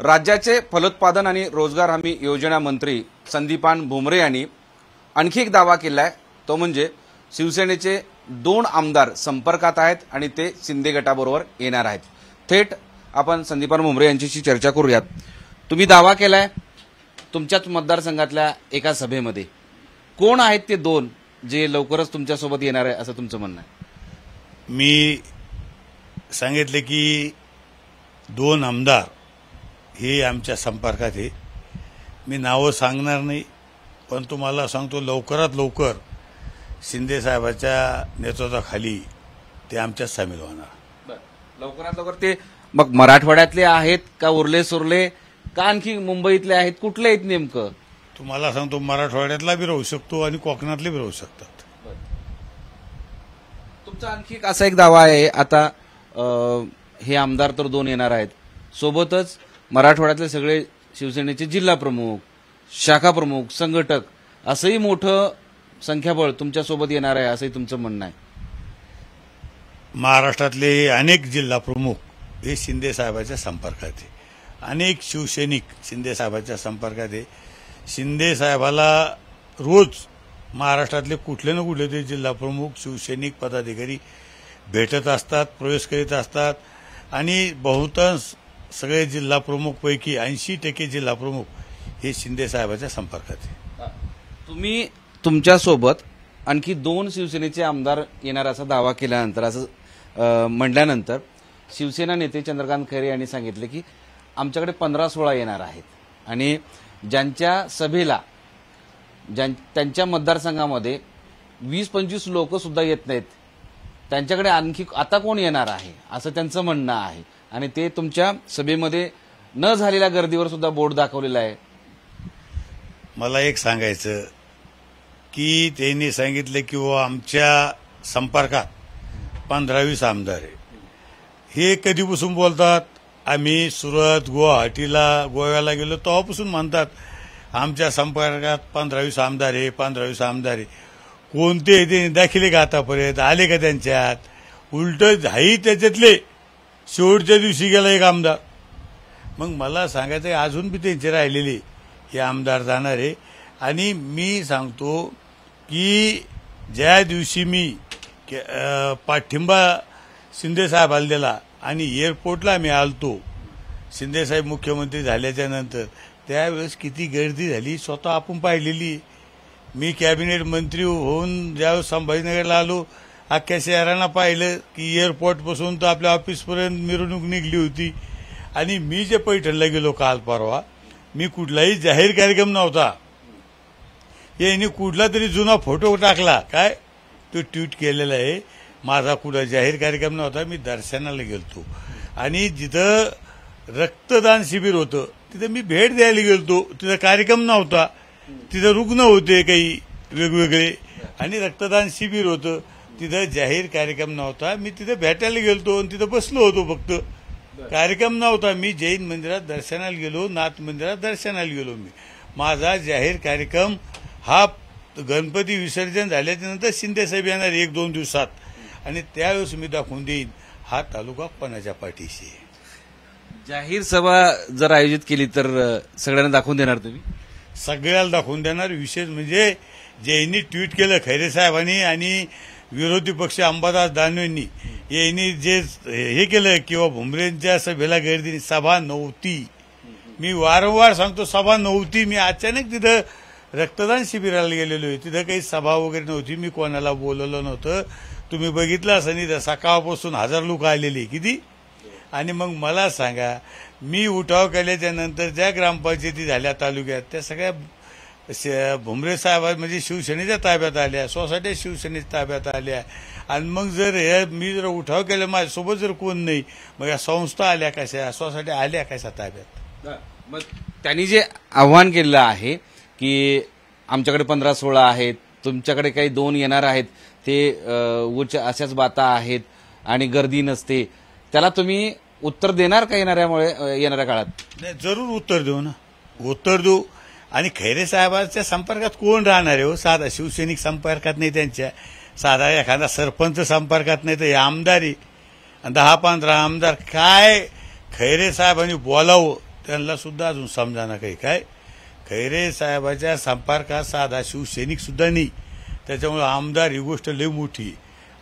राज्याचे फलोत्पादन आणि रोजगार हमी योजना मंत्री संदीपान भुमरे यांनी आणखी एक दावा केला आहे तो म्हणजे शिवसेनेचे दोन आमदार संपर्कात आहेत आणि ते शिंदे गटाबरोबर येणार आहेत. थेट आपण संदीपान भुमरे यांच्याशी चर्चा करूयात. तुम्ही दावा केलाय तुमच्याच मतदारसंघातल्या एका सभेमध्ये. कोण आहेत ते दोन जे लवकरच तुमच्यासोबत येणार आहे असं तुमचं म्हणणं आहे? मी सांगितले की दोन आमदार हे आमच्या संपर्कात आहे. मी नावं सांगणार नाही पण तुम्हाला सांगतो लवकरात लवकर शिंदे साहेबाच्या नेतृत्वाखाली ते आमच्यात सामील होणार. लवकरात लवकर ते मग मराठवाड्यातले आहेत का उरले सुरले? का आणखी मुंबईतले आहेत? कुठले आहेत नेमकं? तुम्हाला सांगतो मराठवाड्यातला बी राहू शकतो आणि कोकणातले बी राहू शकतात. तुमचा आणखी एक असा एक दावा आहे. आता हे आमदार तर दोन येणार आहेत. सोबतच मराठवाड्यातले सगळे शिवसेनेचे जिल्हा प्रमुख शाखा प्रमुख संघटक असंही मोठं संख्याबळ तुमच्यासोबत येणार आहे असंही तुमचं म्हणणं आहे. महाराष्ट्रातले अनेक जिल्हा प्रमुख हे शिंदे साहेबाच्या संपर्कात आहे. अनेक शिवसैनिक शिंदेसाहेबाच्या संपर्कात आहे. शिंदे साहेबाला रोज महाराष्ट्रातले कुठले ना कुठले तरी जिल्हा प्रमुख शिवसैनिक पदाधिकारी भेटत असतात प्रवेश करीत असतात. आणि बहुतांश सगळे जिल्हा प्रमुख पैकी ऐंशी टक्के जिल्हा प्रमुख हे शिंदे साहेबांच्या संपर्कात आहे. तुम्ही तुमच्यासोबत आणखी दोन शिवसेनेचे आमदार येणार असा दावा केल्यानंतर असं म्हणल्यानंतर म्हटल्यानंतर शिवसेना नेते चंद्रकांत खैरे यांनी सांगितले की आमच्याकडे पंधरा सोळा येणार आहेत. आणि ज्यांच्या सभेला ज्यां त्यांच्या मतदारसंघामध्ये वीस पंचवीस लोक सुद्धा येत नाहीत त्यांच्याकडे आणखी आता कोण येणार आहे असं त्यांचं म्हणणं आहे. आणि ते तुमच्या सभेमध्ये न झालेल्या गर्दीवर सुद्धा बोर्ड दाखवलेला आहे. मला एक सांगायचं की त्यांनी सांगितलं की व आमच्या संपर्कात पंधरावीस आमदार आहे. हे कधीपासून बोलतात? आम्ही सुरत गुवाहाटीला गोव्याला गेलो तेव्हापासून म्हणतात आमच्या संपर्कात पंधरावीस आमदार आहे पंधरावीस आमदार आहे. कोणते ते दाखिले का आतापर्यंत? आले का त्यांच्यात? उलट हाही त्याच्यातले. शेवटच्या दिवशी गेला एक आमदार. मग मला सांगायचं आहे, अजून बी त्यांचे राहिलेले हे आमदार जाणार. आहे आणि मी सांगतो की ज्या दिवशी मी के- पाठिंबा शिंदेसाहेबाला दिला आणि एअरपोर्टला मी आलतो शिंदेसाहेब मुख्यमंत्री झाल्याच्यानंतर त्यावेळेस किती गर्दी झाली स्वतः आपण पाहिलेली. मी कॅबिनेट मंत्री होऊन ज्यावेळेस संभाजीनगरला आलो अख्ख्या शहरांना पाहिलं की एअरपोर्टपासून तर आपल्या ऑफिसपर्यंत मिरवणूक निघली होती. आणि मी जे पैठणला गेलो काल परवा मी कुठलाही जाहीर कार्यक्रम नव्हता. यांनी कुठला तरी जुना फोटो टाकला. काय? तो ट्विट केलेला आहे माझा कुठला जाहीर कार्यक्रम नव्हता मी दर्शनाला गेलतो. आणि जिथं रक्तदान शिबिर होतं तिथं मी भेट द्यायला गेलतो. तिथं कार्यक्रम नव्हता. तिथं रुग्ण होते काही वेगवेगळे. आणि रक्तदान शिबिर होतं. तिथं जाहीर कार्यक्रम नव्हता. मी तिथं भेटायला गेलतो आणि तिथं बसलो होतो फक्त. कार्यक्रम नव्हता. मी जैन मंदिरात दर्शनाला गेलो नाथ मंदिरात दर्शनाला गेलो मी. माझा जाहीर कार्यक्रम हा गणपती विसर्जन झाल्याच्यानंतर शिंदे साहेब येणार एक दोन दिवसात. आणि त्यावेळेस मी दाखवून देईन हा तालुका पणाच्या पाठीशी आहे. जाहीर सभा जर आयोजित केली तर सगळ्यांना दाखवून देणार तुम्ही? सगळ्याला दाखवून देणार. विशेष म्हणजे ज्यांनी ट्विट केलं खैरे साहेबांनी आणि विरोधी पक्ष अंबादास दानवेंनी यांनी जे हे केलं किंवा भुमरेंच्या सभेला गर्दी सभा नव्हती. मी वारंवार सांगतो सभा नव्हती. मी अचानक तिथं रक्तदान शिबिराला गेलेलो आहे. तिथं काही सभा वगैरे नव्हती. मी कोणाला बोलवलं नव्हतं. तुम्ही बघितलं असं नाही तर सकाळपासून हजार लोक आलेली किती? आणि मग मला सांगा मी उठाव केल्याच्यानंतर ज्या ग्रामपंचायती झाल्या तालुक्यात त्या सगळ्या भुमरे साहेब म्हणजे शिवसेनेच्या ताब्यात आल्या सोसायट्या शिवसेनेच्या ताब्यात आल्या आणि मग जर हे मी जर उठाव केला माझ्यासोबत जर कोण नाही मग या संस्था आल्या कशा सोसायट्या आल्या कशा ताब्यात? मग त्यांनी जे आव्हान केलेलं आहे की आमच्याकडे पंधरा सोळा आहेत तुमच्याकडे काही दोन येणार आहेत ते उच्च अशाच बाता आहेत आणि गर्दी नसते त्याला तुम्ही उत्तर देणार का येणाऱ्यामुळे येणाऱ्या काळात? नाही जरूर उत्तर देऊ ना. उत्तर देऊ. आणि खैरे साहेबांच्या संपर्कात कोण राहणार आहे हो? साधा शिवसैनिक संपर्कात नाही त्यांच्या. साधा एखादा सरपंच संपर्कात नाही तर हे आमदारी आणि दहा पंधरा आमदार काय? खैरे साहेबांनी बोलावं. त्यांना सुद्धा अजून समजाना काही काय? खैरे साहेबाच्या संपर्कात साधा शिवसैनिक सुद्धा नाही. त्याच्यामुळे आमदार ही गोष्ट लई मोठी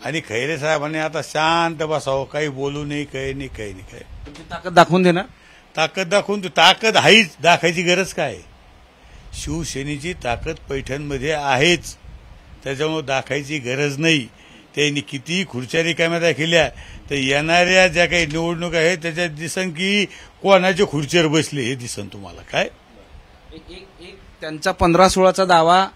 आणि खैरे साहेबांनी आता शांत बसावं. काही बोलू नये काही नाही काही नाही तुमची ताकद दाखवून देणार ताकद दाखवून तू ताकद आहेच दाखायची गरज काय? शिवसेनेची ताकद पैठणमध्ये आहेच. त्याच्यामुळे दाखायची गरज नाही. त्यांनी किती खुर्च्या रिकाम्या दाखिल्या तर येणाऱ्या ज्या काही निवडणुका आहेत त्याच्यात दिसन की कोणाच्या खुर्चीवर बसले हे दिसन तुम्हाला. काय? एक एक- एक त्यांचा पंधरा सोळाचा दावा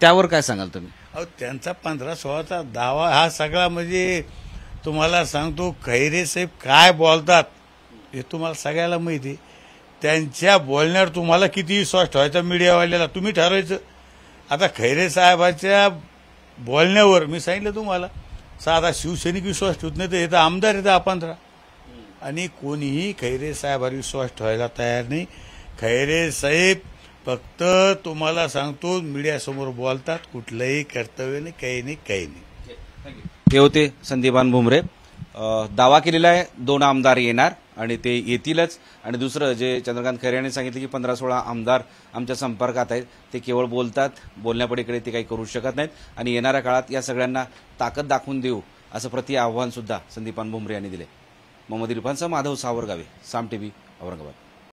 त्यावर काय सांगाल तुम्ही? अहो त्यांचा पंधरा सोळाचा दावा हा सगळा म्हणजे तुम्हाला सांगतो खैरे साहेब काय बोलतात हे तुम्हाला सगळ्याला माहिती आहे. त्यांच्या बोलण्यावर तुम्हाला किती विश्वास ठेवायचा मीडियावाल्याला तुम्ही ठरवायचं. आता खैरे साहेबाच्या बोलण्यावर मी सांगितलं तुम्हाला साधा शिवसैनिक विश्वास ठेवत नाही तर हे तर आमदार येतं दहा आणि कोणीही खैरे साहेबावर विश्वास ठेवायला तयार नाही. खैरे साहेब फक्त तुम्हाला सांगतो मीडियासमोर बोलतात कुठलंही कर्तव्य नाही काही नाही काही नाही. हे होते संदीपान भुमरे. दावा केलेला आहे दोन आमदार येणार. आणि ते येतीलच. आणि दुसरं जे चंद्रकांत खैरे यांनी सांगितलं की पंधरा सोळा आमदार आमच्या संपर्कात आहेत ते केवळ बोलतात बोलण्यापडीकडे ते काही करू शकत नाहीत. आणि येणाऱ्या काळात या सगळ्यांना ताकद दाखवून देऊ असं प्रति आव्हान सुद्धा संदीपान भुमरे यांनी दिले मोहम्मद इरफानचा माधव सावरगावे साम टीव्ही औरंगाबाद.